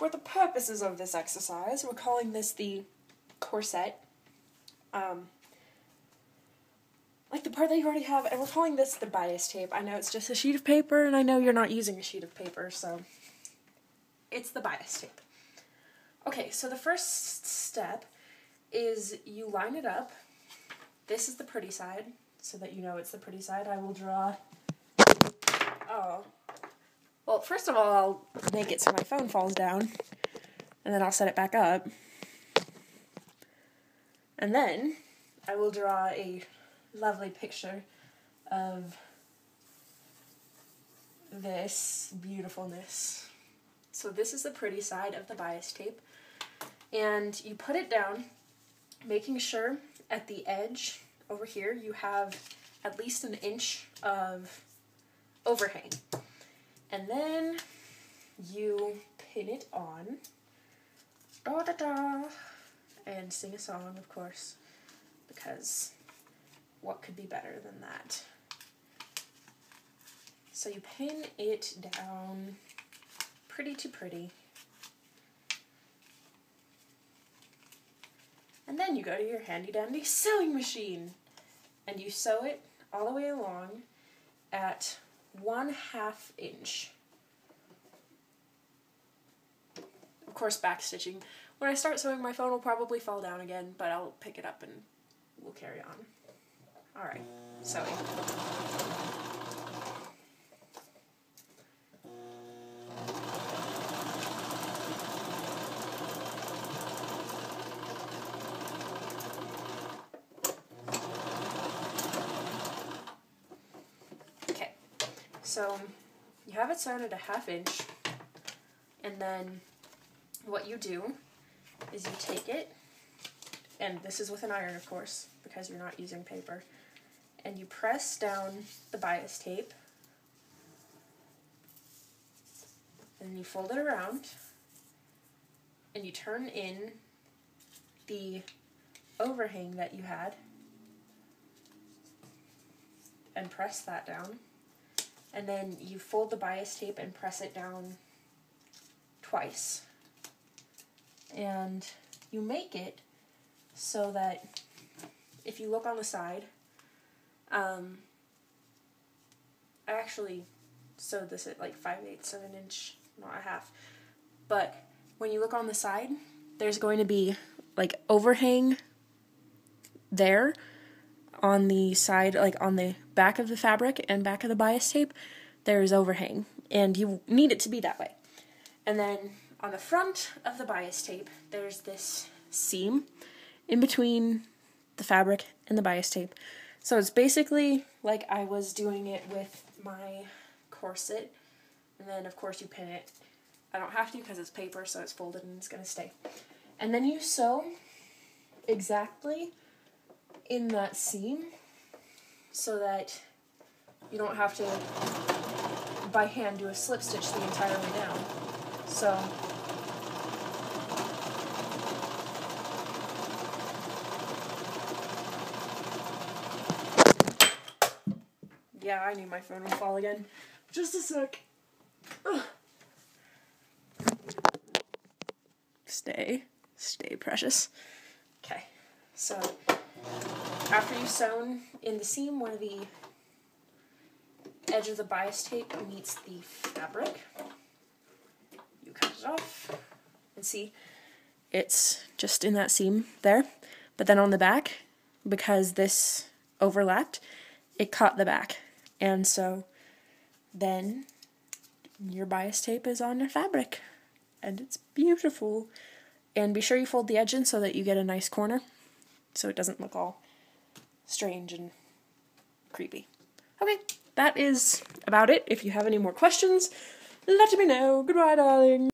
for the purposes of this exercise, we're calling this the corset. Um, like the part that you already have, and we're calling this the bias tape. I know it's just a sheet of paper, and I know you're not using a sheet of paper, so it's the bias tape. Okay, so the first step is you line it up. This is the pretty side, so that you know it's the pretty side. I will draw. Oh. Well, first of all, I'll make it so my phone falls down, and then I'll set it back up. And then I will draw a lovely picture of this beautifulness. So this is the pretty side of the bias tape. And you put it down, making sure at the edge over here you have at least an inch of overhang. And then you pin it on. Da da da. And sing a song, of course, because what could be better than that? So you pin it down pretty to pretty. And then you go to your handy dandy sewing machine and you sew it all the way along at one half inch. Of course, back stitching. When I start sewing, my phone will probably fall down again, but I'll pick it up and we'll carry on. Alright, sewing. Okay, so you have it sewn at a half inch, and then what you do is you take it, and this is with an iron, of course, because you're not using paper, and you press down the bias tape, and you fold it around, and you turn in the overhang that you had, and press that down, and then you fold the bias tape and press it down twice. And you make it so that if you look on the side, um, I actually sewed this at like 5 eighths of an inch, not a half. But when you look on the side, there's going to be like overhang there on the side, like on the back of the fabric and back of the bias tape, there is overhang. And you need it to be that way. And then on the front of the bias tape, there's this seam in between the fabric and the bias tape. So it's basically like I was doing it with my corset. And then, of course, you pin it. I don't have to because it's paper, so it's folded and it's going to stay. And then you sew exactly in that seam so that you don't have to by hand do a slip stitch the entire way down. So Yeah, I knew my phone would fall again. Just a sec. Ugh. Stay. Stay precious. Okay. So after you've sewn in the seam where the edge of the bias tape meets the fabric, you cut it off and see it's just in that seam there. But then on the back, because this overlapped, it caught the back. And so then your bias tape is on your fabric and it's beautiful. And be sure you fold the edge in so that you get a nice corner so it doesn't look all strange and creepy. Okay, that is about it. If you have any more questions, let me know. Goodbye, darling.